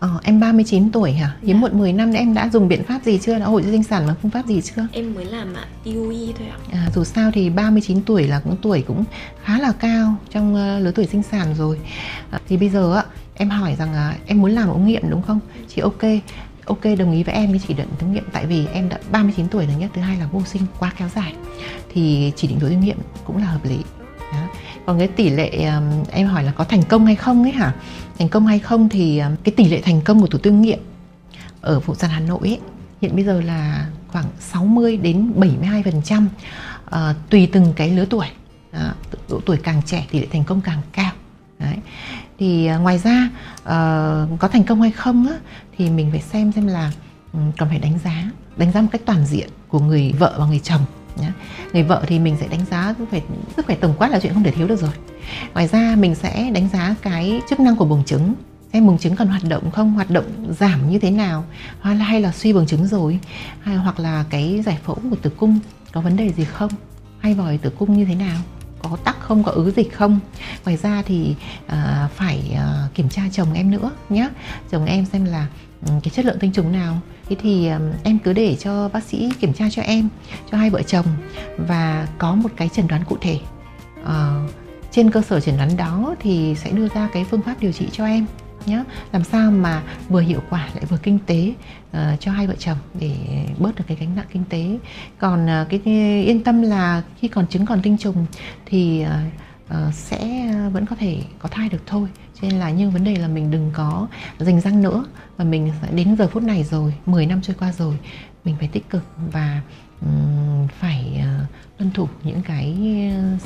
Ờ, em 39 tuổi hả? Hiếm dạ. muộn 10 năm em đã dùng biện pháp gì chưa? Đã hồi sinh sản bằng phương pháp gì chưa? Em mới làm ạ, IUI thôi ạ. À, dù sao thì 39 tuổi là cũng tuổi cũng khá là cao trong uh, lứa tuổi sinh sản rồi. À, thì bây giờ á, em hỏi rằng uh, em muốn làm ống nghiệm đúng không? Chị ok, ok đồng ý với em với chỉ định thử nghiệm tại vì em đã 39 tuổi rồi nhất thứ hai là vô sinh quá kéo dài thì chỉ định thử nghiệm cũng là hợp lý còn cái tỷ lệ em hỏi là có thành công hay không ấy hả? Thành công hay không thì cái tỷ lệ thành công của thủ tướng nghiệm ở phụ sản Hà Nội ấy, hiện bây giờ là khoảng 60 đến 72 phần trăm ờ, tùy từng cái lứa tuổi. Độ tuổi càng trẻ tỷ lệ thành công càng cao. Đấy. thì ờ, ngoài ra ờ, có thành công hay không á, thì mình phải xem xem là còn phải đánh giá đánh giá một cách toàn diện của người vợ và người chồng nhá. người vợ thì mình sẽ đánh giá phải sức khỏe tổng quát là chuyện không thể thiếu được rồi. Ngoài ra mình sẽ đánh giá cái chức năng của buồng trứng. Xem buồng trứng còn hoạt động không hoạt động giảm như thế nào hay là, hay là suy buồng trứng rồi hay hoặc là cái giải phẫu của tử cung có vấn đề gì không hay vòi tử cung như thế nào có tắc không có ứ dịch không. Ngoài ra thì uh, phải uh, kiểm tra chồng em nữa nhé chồng em xem là ừ, cái chất lượng tinh trùng nào. Thế thì ờ, em cứ để cho bác sĩ kiểm tra cho em cho hai vợ chồng và có một cái chẩn đoán cụ thể. Ờ, trên cơ sở chẩn đoán đó thì sẽ đưa ra cái phương pháp điều trị cho em nhé làm sao mà vừa hiệu quả lại vừa kinh tế uh, cho hai vợ chồng để bớt được cái gánh nặng kinh tế. Còn uh, cái yên tâm là khi còn trứng còn tinh trùng thì uh, uh, sẽ ờ, vẫn có thể có thai được thôi. Cho nên là nhưng vấn đề là mình đừng có dành răng nữa và mình đến giờ phút này rồi 10 năm trôi qua rồi mình phải tích cực và um, phải uh, tuân thủ những cái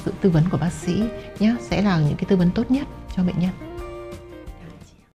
sự tư vấn của bác sĩ nhé sẽ là những cái tư vấn tốt nhất cho bệnh nhân.